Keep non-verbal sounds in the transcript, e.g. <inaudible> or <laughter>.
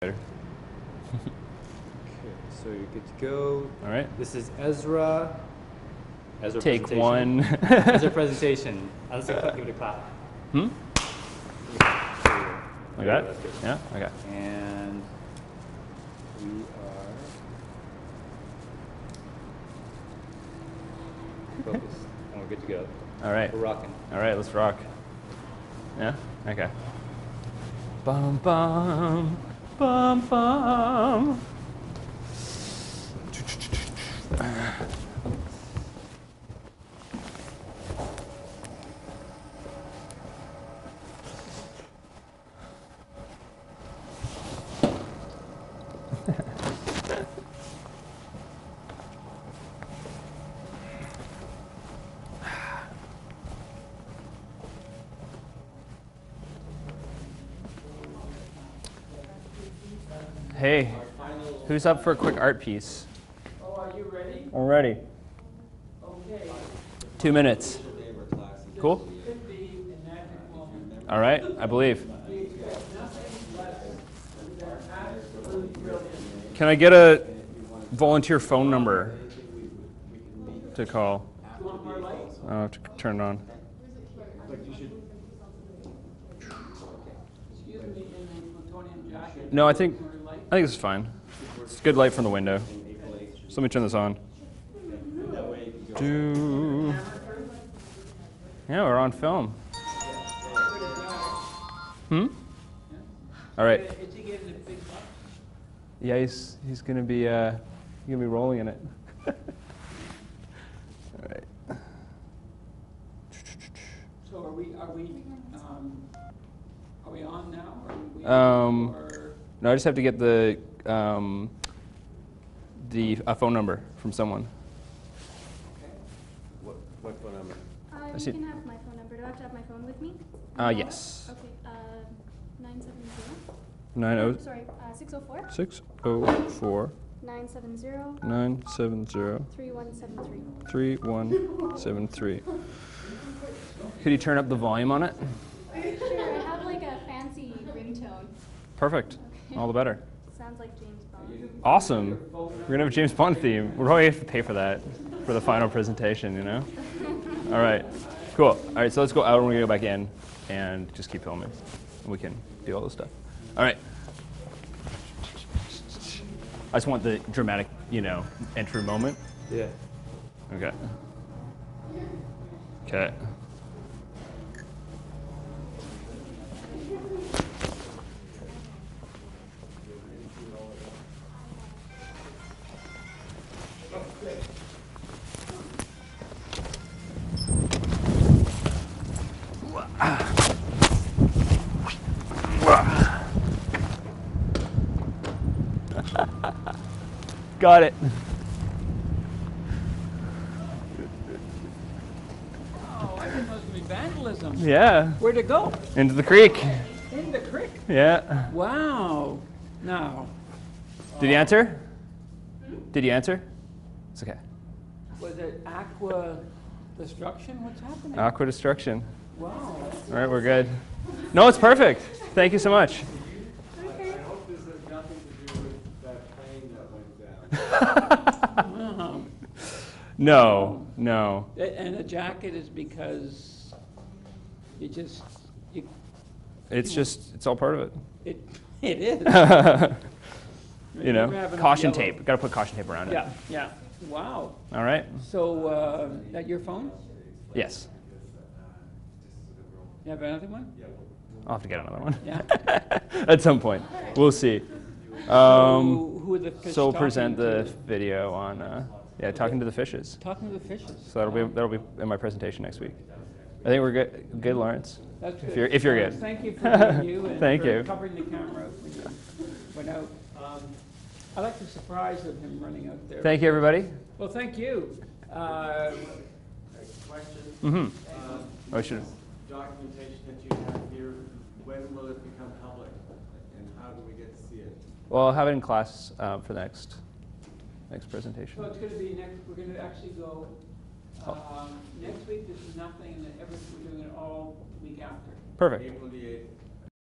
Better. Okay, so you're good to go. All right. This is Ezra. Ezra Take one. Ezra presentation. Uh, Let's give it a clap. Hmm? You. Like Yeah, that? Yeah. Okay. And we are focused. And we're good to go. All right. We're rocking. All right. Let's rock. Yeah. Okay. Bum bum bum bum. Hey, who's up for a quick art piece? Oh, are you ready? We're ready. Okay. Two minutes. Cool. Could be a magic moment. All right. I believe. We expect nothing less than their absolute brilliance. Can I get a volunteer phone number to call? You want more? Oh, to turn it on. Excuse me, in the plutonium jacket. No, I think? I think this is fine. It's good light from the window. So let me turn this on. Do. Yeah, we're on film. Hmm. All right. Is he getting a big buck? Yeah, he's he's gonna be uh, he's gonna be rolling in it. <laughs> All right. So are we, are we, um, are we on now, or are we? Um, Or, No, I just have to get the um, the a phone number from someone. Okay. What, what phone number? I Uh, see. you can have my phone number. Do I have to have my phone with me? Uh, yes. Okay, uh, nine seven zero. Nine oh Sorry, uh, six oh four. six oh four Nine seven zero. nine seven zero Three one seven three. three one seven three. Could you turn up the volume on it? Sure, I have like a fancy ringtone. Perfect. <laughs> All the better. Sounds like James Bond. Awesome. We're gonna have a James Bond theme. We're probably going to have to pay for that for the final presentation, you know? <laughs> All right. Cool. All right, so let's go out and we're gonna go back in and just keep filming. We can do all this stuff. All right. I just want the dramatic, you know, entry moment. Yeah. Okay. Okay. <laughs> Got it. oh, I think must be vandalism. Yeah. Where'd it go? Into the creek. In the creek? Yeah. Wow. Now, Did you answer? Did you answer? It's okay. was it aqua destruction? What's happening? Aqua destruction. Wow. All right, we're good. No, it's perfect. Thank you so much. I hope this has nothing to do with that plane that went down. Wow. No, no. And the jacket is because you just, you, It's just, it's all part of it, it <laughs> is. it. <laughs> you know, caution yellow. tape. Got to put caution tape around it. Yeah, yeah. Wow. All right. So, uh, that your phone? Yes. You have another one? I'll have to get another one. Yeah. <laughs> At some point. We'll see. Um, So who are the fish so we'll talking present the to? video on, uh, yeah, talking to the fishes. Talking to the fishes. So that'll be that'll be in my presentation next week. I think we're good, good, Lawrence. That's If you're if you're Uh, good. Thank you for being you <laughs> and Thank for you. covering the camera when you went out. Um, I like the surprise of him running out there. Thank you, everybody. Well, thank you. Uh, Question, Mm-hmm. um, Oh, should. documentation that you have here, when will it become public? And how do we get to see it? Well, I'll have it in class uh, for the next next presentation. So it's gonna be next, we're gonna actually go, um, next week, this is nothing, and then every, we're doing it all week after. Perfect. April the eighth,